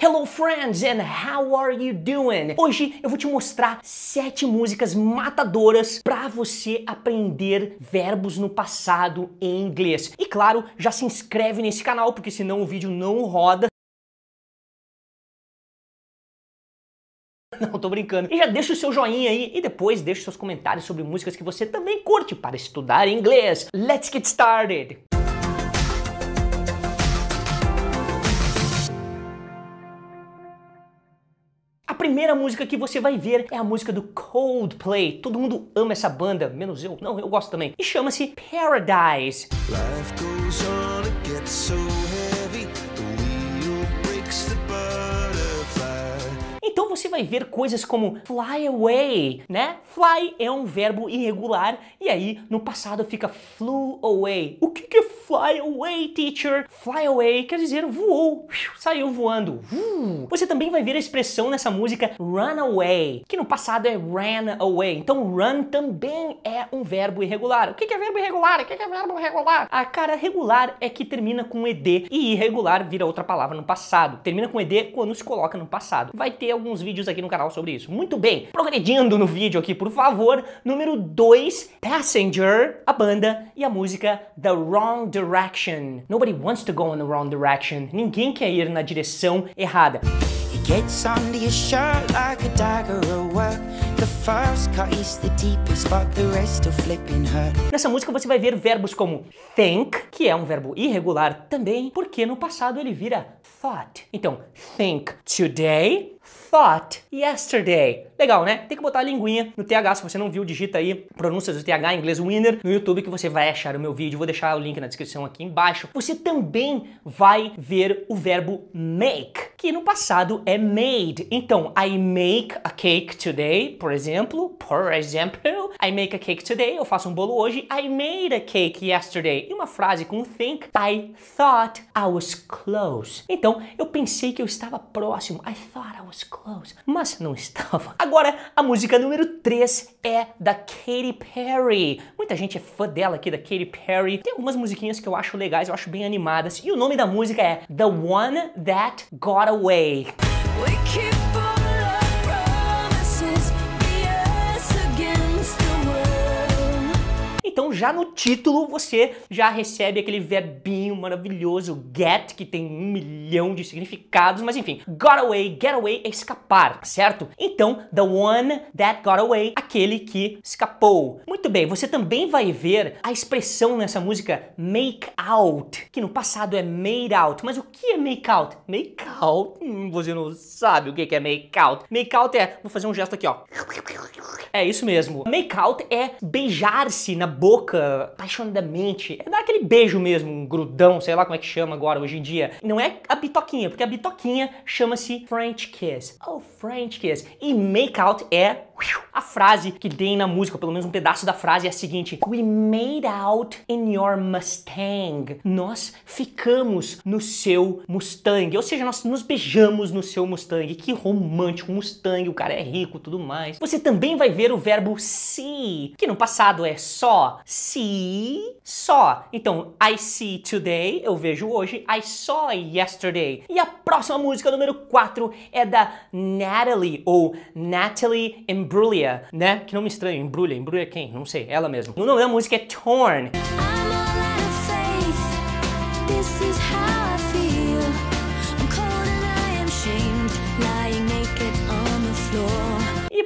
Hello friends and how are you doing? Hoje eu vou te mostrar sete músicas matadoras para você aprender verbos no passado em inglês. E claro, já se inscreve nesse canal porque senão o vídeo não roda. Não, tô brincando. E já deixa o seu joinha aí e depois deixa seus comentários sobre músicas que você também curte para estudar inglês. Let's get started! Primeira música que você vai ver é a música do Coldplay. Todo mundo ama essa banda, menos eu. Não, eu gosto também. E chama-se Paradise. Life goes on, it gets so você vai ver coisas como fly away, né? Fly é um verbo irregular e aí no passado fica flew away. O que, que é fly away, teacher? Fly away quer dizer voou, saiu voando. Você também vai ver a expressão nessa música run away, que no passado é ran away. Então run também é um verbo irregular. O que é verbo irregular? O que é verbo irregular? A cara regular é que termina com ed e irregular vira outra palavra no passado. Termina com ed quando se coloca no passado. Vai ter alguns vídeos aqui no canal sobre isso. Muito bem, progredindo no vídeo aqui, por favor. Número 2, Passenger, a banda e a música The Wrong direction. Nobody wants to go in the wrong direction. Ninguém quer ir na direção errada. Gets under your shirt like a dagger work. The first cut is the deepest, but the rest are flipping hurt. Nessa música você vai ver verbos como think, que é um verbo irregular também, porque no passado ele vira thought. Então, think today, thought yesterday. Legal, né? Tem que botar a linguinha no TH. Se você não viu, digita aí pronúncias do TH em inglês winner no YouTube que você vai achar o meu vídeo. Vou deixar o link na descrição aqui embaixo. Você também vai ver o verbo make, que no passado é made. Então, I make a cake today, por exemplo. Por exemplo, I make a cake today. Eu faço um bolo hoje. I made a cake yesterday. E uma frase com think, I thought I was close. Então, eu pensei que eu estava próximo. I thought I was close. Mas não estava. Agora, a música número 3 é da Katy Perry. Muita gente é fã dela aqui, da Katy Perry. Tem algumas musiquinhas que eu acho legais, eu acho bem animadas. E o nome da música é The One That Got Away. Então já no título você já recebe aquele verbinho maravilhoso get, que tem um milhão de significados, mas enfim, got away, get away é escapar, certo? Então, the one that got away, aquele que escapou. Muito bem, você também vai ver a expressão nessa música make out, que no passado é made out, mas o que é make out? Make out? Hum, você não sabe o que é make out. Make out é, vou fazer um gesto aqui, ó. É isso mesmo. Make out é beijar-se na boca apaixonadamente. É dar aquele beijo mesmo, um grudão, sei lá como é que chama agora hoje em dia. Não é a bitoquinha, porque a bitoquinha chama-se French Kiss. Oh, French Kiss. E make out é a frase que tem na música, pelo menos um pedaço da frase é a seguinte: We made out in your Mustang. Nós ficamos no seu Mustang. Ou seja, nós nos beijamos no seu Mustang. Que romântico, Mustang, o cara é rico, tudo mais. Você também vai ver o verbo see, que no passado é só. See, só. Então, I see today, eu vejo hoje. I saw yesterday. E a próxima música, número 4, é da Natalie, ou Natalie Imbruglia, né? Que não me estranho, embrulha, embrulha quem? Não sei, ela mesma. O nome da música é Torn.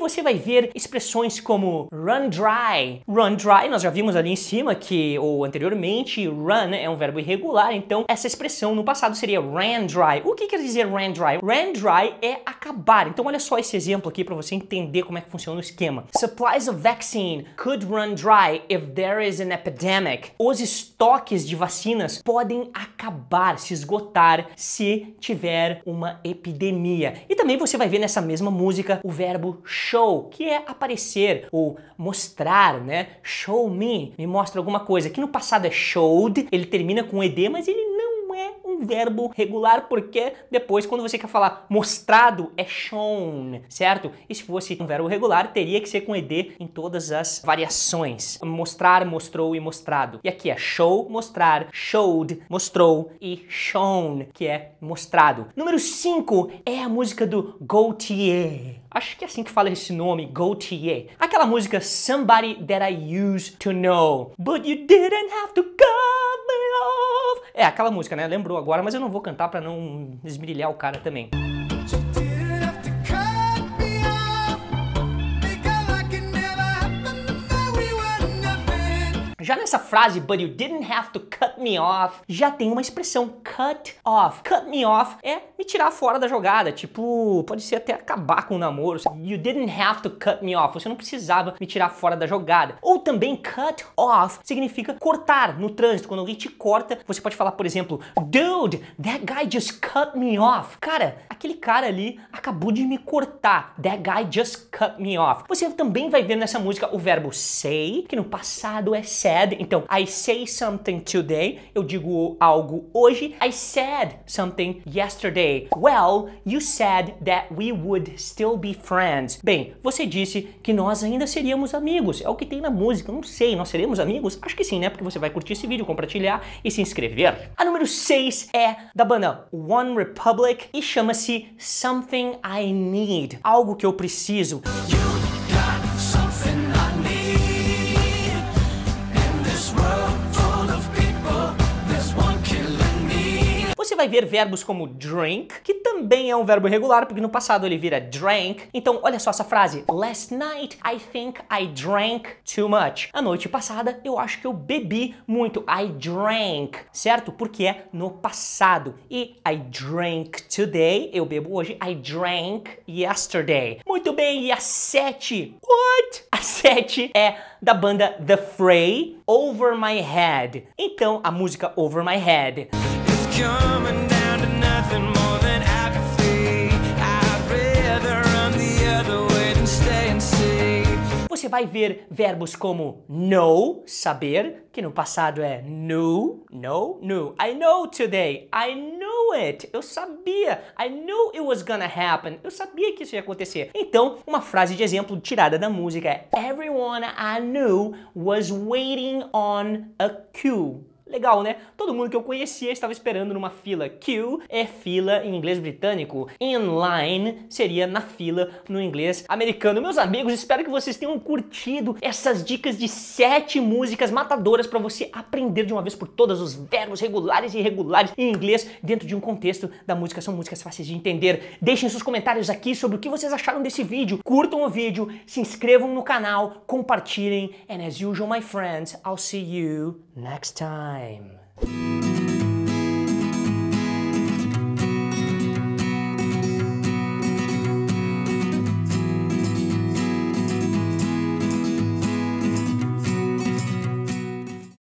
Você vai ver expressões como run dry. Run dry, nós já vimos ali em cima que, ou anteriormente, run é um verbo irregular, então essa expressão no passado seria ran dry. O que quer dizer ran dry? Ran dry é acabar. Então olha só esse exemplo aqui para você entender como é que funciona o esquema. Supplies of vaccine could run dry if there is an epidemic. Os estoques de vacinas podem acabar, se esgotar se tiver uma epidemia. E também você vai ver nessa mesma música o verbo show, que é aparecer ou mostrar, né? Show me, me mostra alguma coisa. Que no passado é showed, ele termina com ed, mas ele não é um verbo regular porque depois quando você quer falar mostrado é shown, certo? E se fosse um verbo regular, teria que ser com ed em todas as variações. Mostrar, mostrou e mostrado. E aqui é show, mostrar, showed, mostrou e shown, que é mostrado. Número 5 é a música do Gaultier. Acho que é assim que fala esse nome, Gaultier. Aquela música Somebody That I Used To Know. But you didn't have to cut me off. É aquela música, né? Lembrou agora, mas eu não vou cantar para não esmirilhar o cara também. Já nessa frase, but you didn't have to cut me off, já tem uma expressão cut off. Cut me off é me tirar fora da jogada, tipo, pode ser até acabar com o namoro. You didn't have to cut me off, você não precisava me tirar fora da jogada. Ou também cut off significa cortar no trânsito. Quando alguém te corta, você pode falar, por exemplo, dude, that guy just cut me off. Cara, aquele cara ali acabou de me cortar. That guy just cut me off. Você também vai ver nessa música o verbo say, que no passado é say said. Então, I say something today. Eu digo algo hoje. I said something yesterday. Well, you said that we would still be friends. Bem, você disse que nós ainda seríamos amigos. É o que tem na música. Não sei, nós seremos amigos? Acho que sim, né? Porque você vai curtir esse vídeo, compartilhar e se inscrever. A número 6 é da banda One Republic e chama-se Something I Need. Algo que eu preciso. You vai ver verbos como drink, que também é um verbo irregular, porque no passado ele vira drank. Então, olha só essa frase. Last night I think I drank too much. A noite passada eu acho que eu bebi muito. I drank, certo? Porque é no passado. E I drank today, eu bebo hoje. I drank yesterday. Muito bem, e a sete? What? A sete é da banda The Fray, Over My Head. Então, a música Over My Head. Você vai ver verbos como know, saber, que no passado é knew, know, knew. I know today. I knew it. Eu sabia. I knew it was gonna happen. Eu sabia que isso ia acontecer. Então, uma frase de exemplo tirada da música é Everyone I knew was waiting on a queue. Legal, né? Todo mundo que eu conhecia estava esperando numa fila. Queue é fila em inglês britânico. In line seria na fila no inglês americano. Meus amigos, espero que vocês tenham curtido essas dicas de sete músicas matadoras para você aprender de uma vez por todas os verbos regulares e irregulares em inglês dentro de um contexto da música. São músicas fáceis de entender. Deixem seus comentários aqui sobre o que vocês acharam desse vídeo. Curtam o vídeo, se inscrevam no canal, compartilhem. And as usual, my friends, I'll see you next time.